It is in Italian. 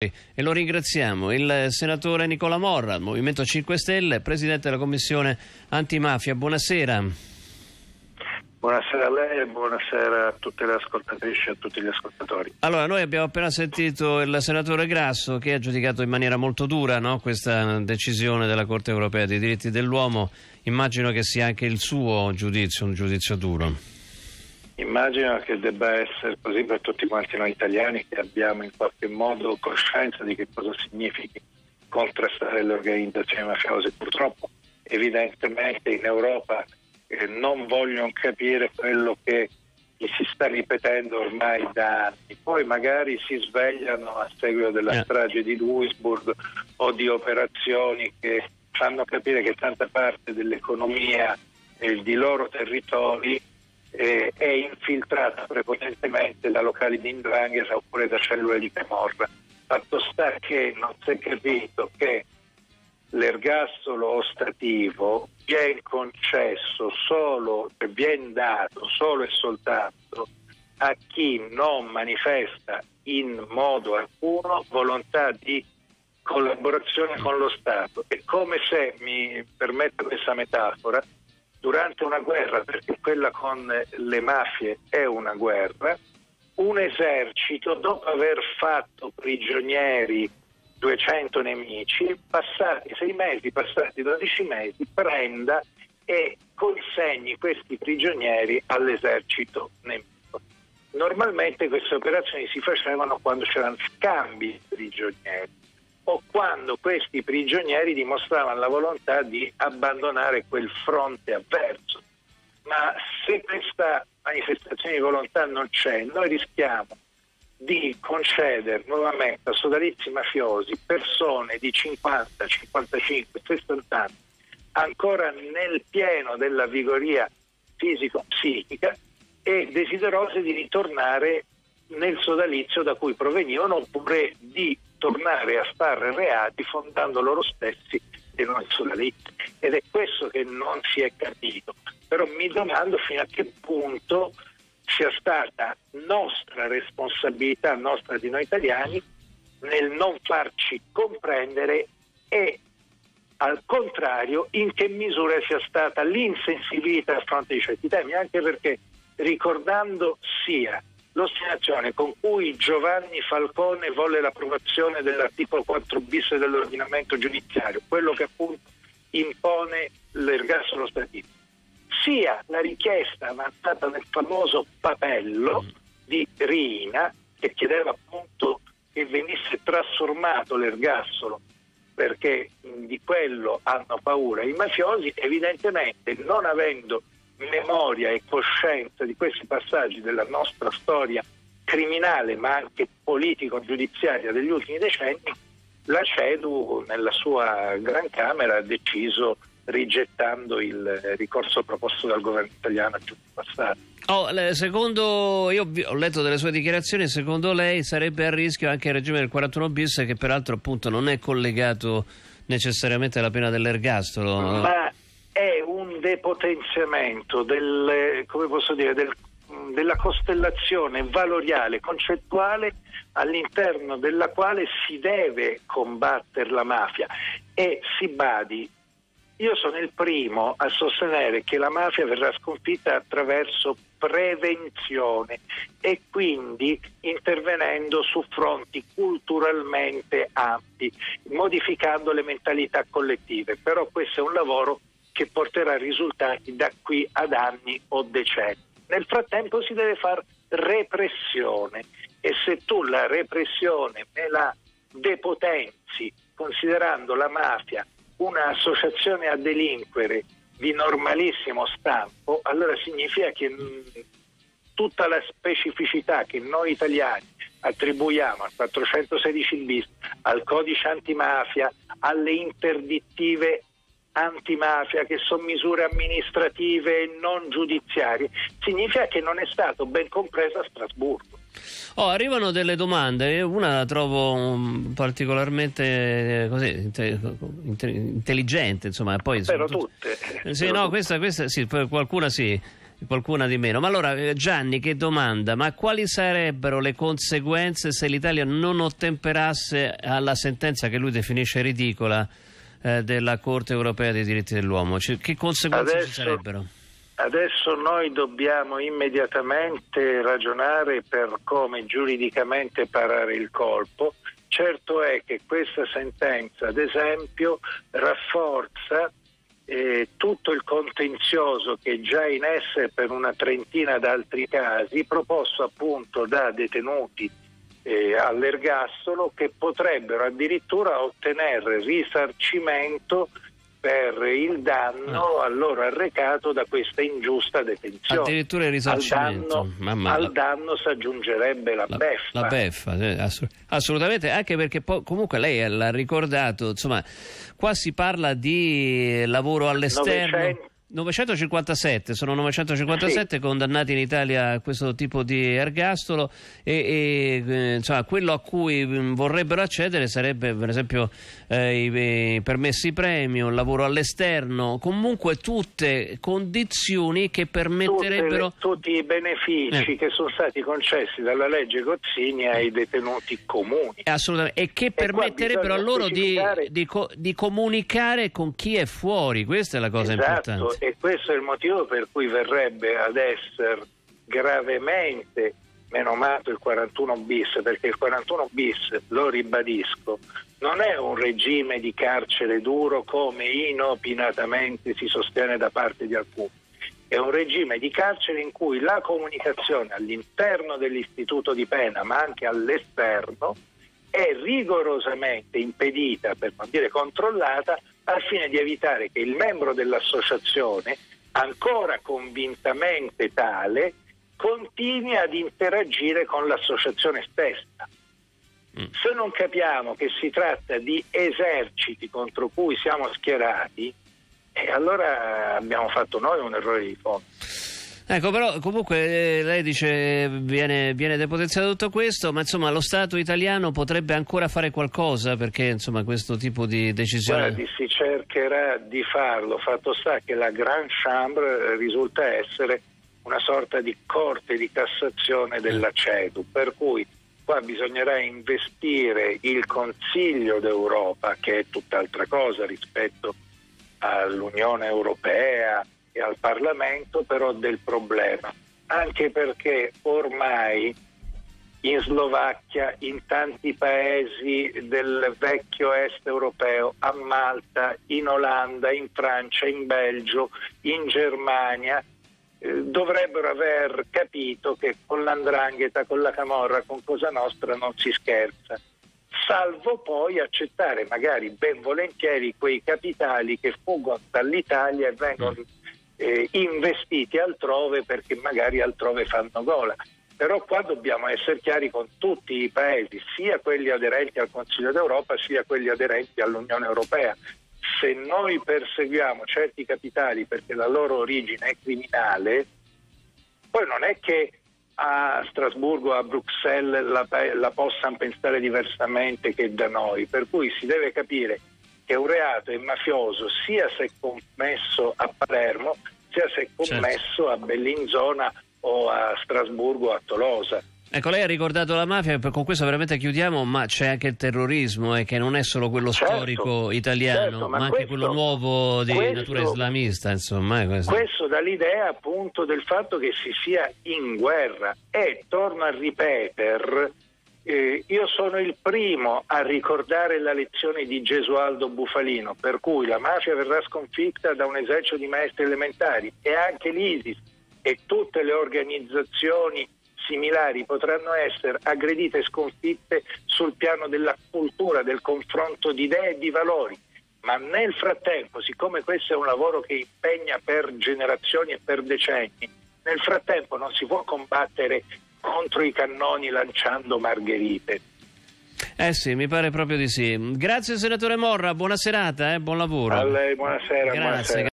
E lo ringraziamo, il senatore Nicola Morra, Movimento 5 Stelle, presidente della commissione antimafia. Buonasera. Buonasera a lei e buonasera a tutte le ascoltatrici e a tutti gli ascoltatori. Allora, noi abbiamo appena sentito il senatore Grasso che ha giudicato in maniera molto dura no, questa decisione della Corte europea dei diritti dell'uomo. Immagino che sia anche il suo giudizio, un giudizio duro. Immagino che debba essere così per tutti quanti noi italiani che abbiamo in qualche modo coscienza di che cosa significhi contrastare le organizzazioni mafiose. Purtroppo, evidentemente, in Europa eh, non vogliono capire quello che si sta ripetendo ormai da anni. Poi magari si svegliano a seguito della yeah. strage di Duisburg o di operazioni che fanno capire che tanta parte dell'economia eh, di loro territori eh, è infiltrata prepotentemente da locali di Indrangheta oppure da cellule di Camorra. Fatto sta che non si è capito che l'ergastolo ostativo viene concesso solo, viene dato solo e soltanto a chi non manifesta in modo alcuno volontà di collaborazione con lo Stato. È come se, mi permetto questa metafora, durante una guerra, perché quella con le mafie è una guerra, un esercito, dopo aver fatto prigionieri 200 nemici, passati 6 mesi, passati 12 mesi, prenda e consegni questi prigionieri all'esercito nemico. Normalmente queste operazioni si facevano quando c'erano scambi di prigionieri o quando questi prigionieri dimostravano la volontà di abbandonare quel fronte avverso. Ma se questa manifestazione di volontà non c'è, noi rischiamo di concedere nuovamente a sodalizi mafiosi persone di 50, 55, 60 anni ancora nel pieno della vigoria fisico-psichica e desiderose di ritornare nel sodalizio da cui provenivano oppure di tornare a fare reati fondando loro stessi e non sodalizio. Ed è questo che non si è capito. Però mi domando fino a che punto sia stata nostra responsabilità, nostra di noi italiani, nel non farci comprendere e al contrario in che misura sia stata l'insensibilità a fronte di certi temi, anche perché ricordando sia l'ostinazione con cui Giovanni Falcone volle l'approvazione dell'articolo 4 bis dell'ordinamento giudiziario, quello che appunto impone l'ergastolo stativo, sia la richiesta avanzata nel famoso papello di Rina che chiedeva appunto che venisse trasformato l'ergastolo perché di quello hanno paura i mafiosi, evidentemente non avendo memoria e coscienza di questi passaggi della nostra storia criminale ma anche politico-giudiziaria degli ultimi decenni, la CEDU nella sua Gran Camera ha deciso rigettando il ricorso proposto dal governo italiano a giugno passato. Oh, secondo, io ho letto delle sue dichiarazioni, secondo lei sarebbe a rischio anche il regime del 41 bis che peraltro appunto non è collegato necessariamente alla pena dell'ergastolo. Ma è un depotenziamento del, dire, del, della costellazione valoriale, concettuale all'interno della quale si deve combattere la mafia e si badi io sono il primo a sostenere che la mafia verrà sconfitta attraverso prevenzione e quindi intervenendo su fronti culturalmente ampi, modificando le mentalità collettive. Però questo è un lavoro che porterà risultati da qui ad anni o decenni. Nel frattempo si deve fare repressione e se tu la repressione me la depotenzi considerando la mafia un'associazione a delinquere di normalissimo stampo, allora significa che mm, tutta la specificità che noi italiani attribuiamo al 416 bis, al codice antimafia, alle interdittive antimafia, che sono misure amministrative e non giudiziarie, significa che non è stato ben compreso a Strasburgo. Oh, arrivano delle domande, una la trovo um, particolarmente eh, così, intelligente, insomma, poi Però tutte. Sì, no, questa, questa sì, qualcuna sì. qualcuna di meno. Ma allora eh, Gianni che domanda, ma quali sarebbero le conseguenze se l'Italia non ottemperasse alla sentenza che lui definisce ridicola eh, della Corte europea dei diritti dell'uomo? Cioè, che conseguenze adesso, ci sarebbero? Adesso noi dobbiamo immediatamente ragionare per come giuridicamente parare il colpo. Certo è che questa sentenza, ad esempio, rafforza eh, tutto il contenzioso che è già in essere per una trentina d'altri casi, proposto appunto da detenuti eh, all'ergastolo che potrebbero addirittura ottenere risarcimento per il danno ah. a loro arrecato da questa ingiusta detenzione. Addirittura il risarcimento. Al danno, al danno si aggiungerebbe la, la beffa. La beffa, assolutamente, anche perché poi, comunque lei l'ha ricordato, insomma, qua si parla di lavoro all'esterno. 900 957, sono 957 sì. condannati in Italia a questo tipo di ergastolo e, e eh, insomma, quello a cui mm, vorrebbero accedere sarebbe per esempio eh, i, permessi premio, il lavoro all'esterno, comunque tutte condizioni che permetterebbero... Le, tutti i benefici eh. che sono stati concessi dalla legge Gozzini ai detenuti comuni. Assolutamente, e che e permetterebbero a loro di, di, di, comunicare con chi è fuori, questa è la cosa esatto. importante e questo è il motivo per cui verrebbe ad essere gravemente menomato il 41 bis, perché il 41 bis, lo ribadisco, non è un regime di carcere duro come inopinatamente si sostiene da parte di alcuni. È un regime di carcere in cui la comunicazione all'interno dell'istituto di pena, ma anche all'esterno, è rigorosamente impedita, per non dire controllata, al fine di evitare che il membro dell'associazione, ancora convintamente tale, continui ad interagire con l'associazione stessa. Mm. Se non capiamo che si tratta di eserciti contro cui siamo schierati, eh, allora abbiamo fatto noi un errore di fondo. Ecco, però comunque eh, lei dice viene, viene, depotenziato tutto questo, ma insomma lo Stato italiano potrebbe ancora fare qualcosa? Perché insomma questo tipo di decisione... Guardi, si cercherà di farlo, fatto sta che la Grand Chambre risulta essere una sorta di corte di Cassazione della CEDU, per cui qua bisognerà investire il Consiglio d'Europa, che è tutt'altra cosa rispetto all'Unione Europea, e al Parlamento però del problema, anche perché ormai in Slovacchia, in tanti paesi del vecchio est europeo, a Malta, in Olanda, in Francia, in Belgio, in Germania, eh, dovrebbero aver capito che con l'andrangheta, con la camorra, con Cosa Nostra non si scherza, salvo poi accettare magari ben volentieri quei capitali che fuggono dall'Italia e vengono eh, investiti altrove perché magari altrove fanno gola. Però qua dobbiamo essere chiari con tutti i paesi, sia quelli aderenti al Consiglio d'Europa sia quelli aderenti all'Unione Europea. Se noi perseguiamo certi capitali perché la loro origine è criminale, poi non è che a Strasburgo, a Bruxelles la, la possano pensare diversamente che da noi, per cui si deve capire che un reato è mafioso sia se commesso a Palermo sia se commesso certo. a Bellinzona o a Strasburgo o a Tolosa. Ecco, lei ha ricordato la mafia, con questo veramente chiudiamo, ma c'è anche il terrorismo e eh, che non è solo quello certo, storico italiano, certo, ma, ma, anche quello nuovo di questo, natura islamista. Insomma, questo. questo dà l'idea appunto del fatto che si sia in guerra e torno a ripetere eh, io sono il primo a ricordare la lezione di Gesualdo Bufalino, per cui la mafia verrà sconfitta da un esercito di maestri elementari e anche l'ISIS e tutte le organizzazioni similari potranno essere aggredite e sconfitte sul piano della cultura, del confronto di idee e di valori. Ma nel frattempo, siccome questo è un lavoro che impegna per generazioni e per decenni, nel frattempo non si può combattere contro i cannoni lanciando margherite. Eh sì, mi pare proprio di sì. Grazie senatore Morra, buona serata, eh, buon lavoro. A lei, buonasera. Grazie. Buonasera.